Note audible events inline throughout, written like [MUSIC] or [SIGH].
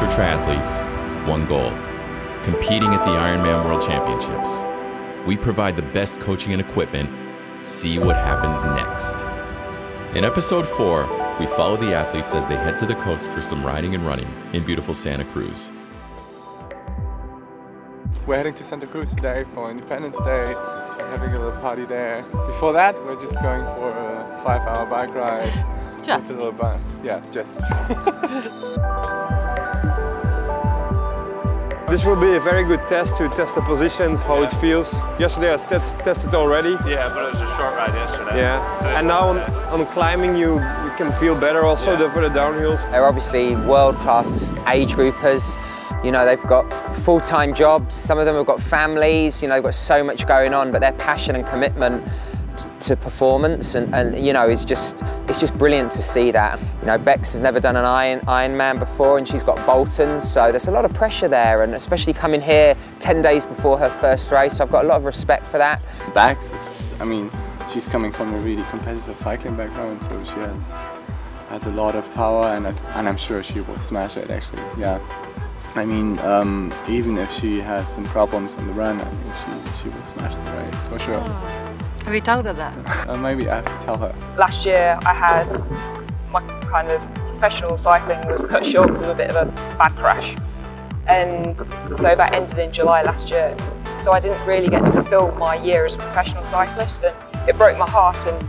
ultra triathletes, one goal competing at the Ironman World Championships. We provide the best coaching and equipment. See what happens next. In episode 4, we follow the athletes as they head to the coast for some riding and running in beautiful Santa Cruz. We're heading to Santa Cruz today for Independence Day, having a little party there. Before that, we're just going for a five hour bike ride. Just. With a little band. Yeah, just. [LAUGHS] This will be a very good test to test the position, how yeah. it feels. Yesterday I test, tested already. Yeah, but it was a short ride yesterday. Yeah, so and now on, on, climbing you, you can feel better also yeah. for the downhills. They're obviously world-class age groupers. You know, they've got full-time jobs, some of them have got families, you know, they've got so much going on, but their passion and commitment to performance and, and you know it's just it's just brilliant to see that. You know Bex has never done an Iron Ironman before and she's got Bolton so there's a lot of pressure there and especially coming here 10 days before her first race so I've got a lot of respect for that. Bex is I mean she's coming from a really competitive cycling background so she has has a lot of power and and I'm sure she will smash it actually yeah. I mean, um, even if she has some problems on the run, I think she, she will smash the race for sure. Have you told her that? Uh, maybe I have to tell her. Last year I had my kind of professional cycling was cut short because of a bit of a bad crash. And so that ended in July last year. So I didn't really get to fulfill my year as a professional cyclist and it broke my heart and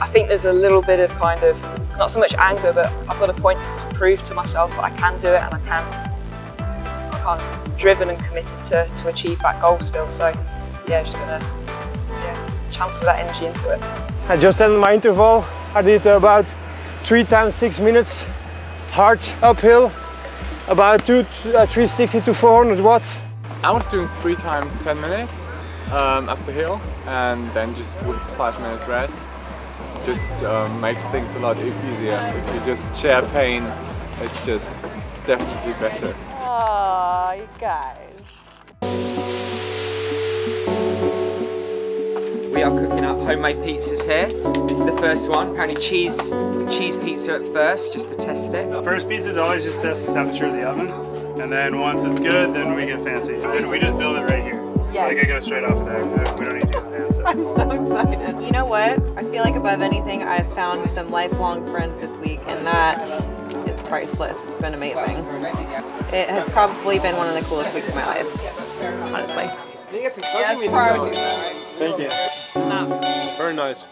I think there's a little bit of kind of, not so much anger, but I've got a point to prove to myself that I can do it and I can, I'm kind of driven and committed to, to achieve that goal still. So yeah, just gonna chance that energy into it. I just ended my interval. I did about three times six minutes, hard uphill, about two, uh, 360 to 400 watts. I was doing three times 10 minutes um, up the hill and then just with five minutes rest. Just um, makes things a lot easier. If you just share pain, it's just definitely better. Oh, you guys. We are cooking up homemade pizzas here. This is the first one. Apparently cheese cheese pizza at first, just to test it. First pizza is always just test the temperature of the oven. And then once it's good, then we get fancy. And we just build it right here. Yeah. Like I go straight off of that. We don't need to use the hand. So. [LAUGHS] I'm so excited. You know what? I feel like above anything, I've found some lifelong friends this week, and that is priceless. It's been amazing. It has probably been one of the coolest weeks of my life, honestly. Yes, priority. Thank you. Very nice.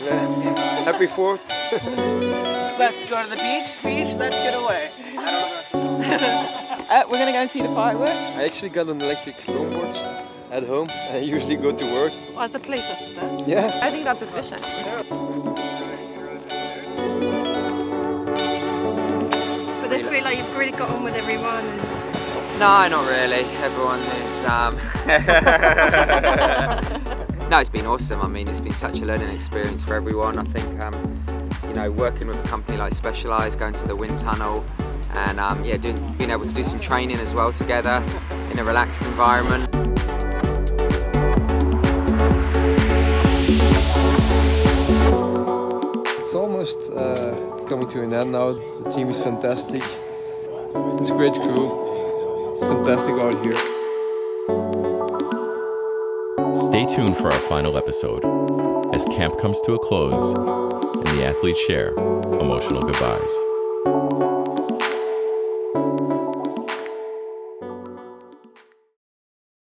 Yeah. Happy 4th. [LAUGHS] let's go to the beach. Beach, let's get away. [LAUGHS] [LAUGHS] uh, we're going to go and see the fireworks. I actually got an electric longboard at home. I usually go to work. Oh, as a police officer? Yeah. I think that's efficient. But this feel like you've really got on with everyone and no, not really. Everyone is. Um... [LAUGHS] no, it's been awesome. I mean, it's been such a learning experience for everyone. I think, um, you know, working with a company like Specialized, going to the wind tunnel, and um, yeah, doing, being able to do some training as well together in a relaxed environment. It's almost uh, coming to an end now. The team is fantastic. It's a great crew. It's fantastic out here. Stay tuned for our final episode as camp comes to a close and the athletes share emotional goodbyes.